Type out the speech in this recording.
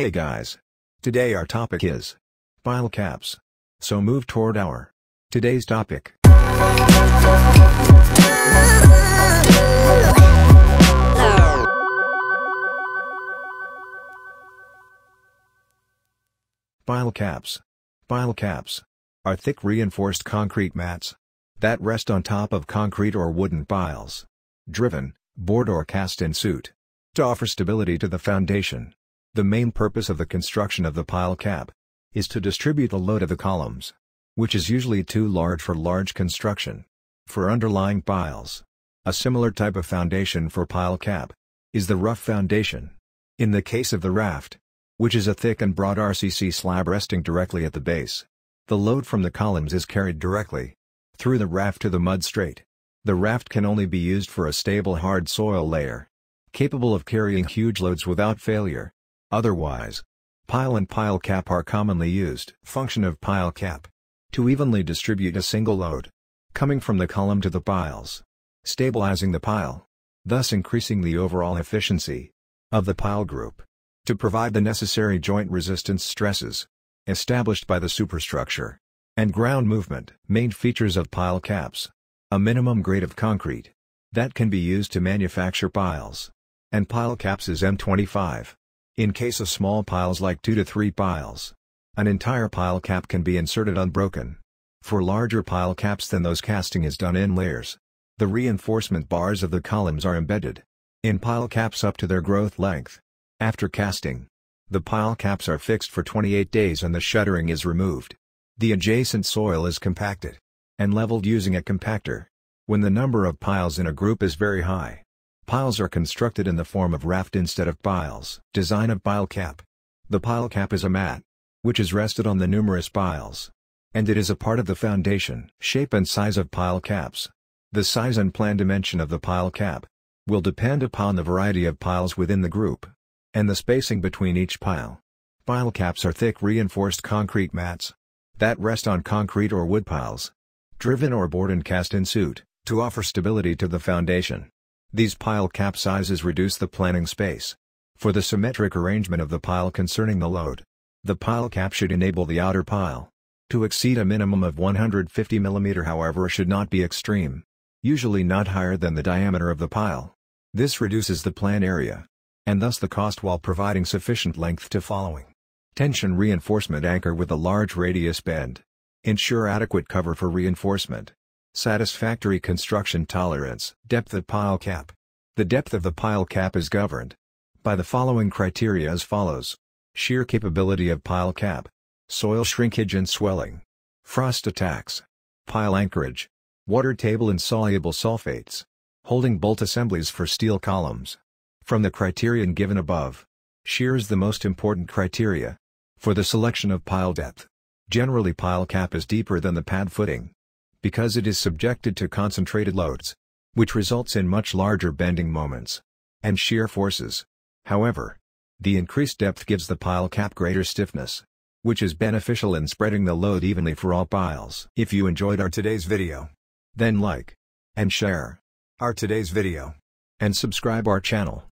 Hey guys! Today our topic is pile caps. So move toward our today's topic. Pile caps. Pile caps are thick reinforced concrete mats that rest on top of concrete or wooden piles, driven, bored or cast in situ, to offer stability to the foundation. The main purpose of the construction of the pile cap is to distribute the load of the columns, which is usually too large for large construction. For underlying piles, a similar type of foundation for pile cap is the raft foundation. In the case of the raft, which is a thick and broad RCC slab resting directly at the base, the load from the columns is carried directly through the raft to the mud straight. The raft can only be used for a stable hard soil layer, capable of carrying huge loads without failure. Otherwise, pile and pile cap are commonly used. Function of pile cap. To evenly distribute a single load, coming from the column to the piles, stabilizing the pile, thus increasing the overall efficiency of the pile group. To provide the necessary joint resistance stresses established by the superstructure and ground movement. Main features of pile caps. A minimum grade of concrete that can be used to manufacture piles. And pile caps is M25. In case of small piles like 2 to 3 piles, an entire pile cap can be inserted unbroken. For larger pile caps than those casting is done in layers. The reinforcement bars of the columns are embedded in pile caps up to their growth length. After casting, the pile caps are fixed for 28 days and the shuttering is removed. The adjacent soil is compacted and leveled using a compactor. When the number of piles in a group is very high, piles are constructed in the form of raft instead of piles. Design of pile cap. The pile cap is a mat, which is rested on the numerous piles, and it is a part of the foundation. Shape and size of pile caps. The size and plan dimension of the pile cap will depend upon the variety of piles within the group and the spacing between each pile. Pile caps are thick reinforced concrete mats that rest on concrete or wood piles, driven or bored and cast in situ, to offer stability to the foundation. These pile cap sizes reduce the planning space for the symmetric arrangement of the pile concerning the load. The pile cap should enable the outer pile to exceed a minimum of 150 mm however should not be extreme, usually not higher than the diameter of the pile. This reduces the plan area and thus the cost while providing sufficient length to following. Tension reinforcement anchor with a large radius bend. Ensure adequate cover for reinforcement. Satisfactory construction tolerance. Depth of pile cap. The depth of the pile cap is governed by the following criteria as follows. Shear capability of pile cap. Soil shrinkage and swelling. Frost attacks. Pile anchorage. Water table and soluble sulfates. Holding bolt assemblies for steel columns. From the criterion given above, shear is the most important criteria for the selection of pile depth. Generally pile cap is deeper than the pad footing because it is subjected to concentrated loads, which results in much larger bending moments and shear forces. However, the increased depth gives the pile cap greater stiffness, which is beneficial in spreading the load evenly for all piles. If you enjoyed our today's video, then like and share our today's video and subscribe our channel.